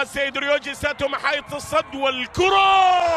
السيد ريوجي ساتو محاية الصد والكرة.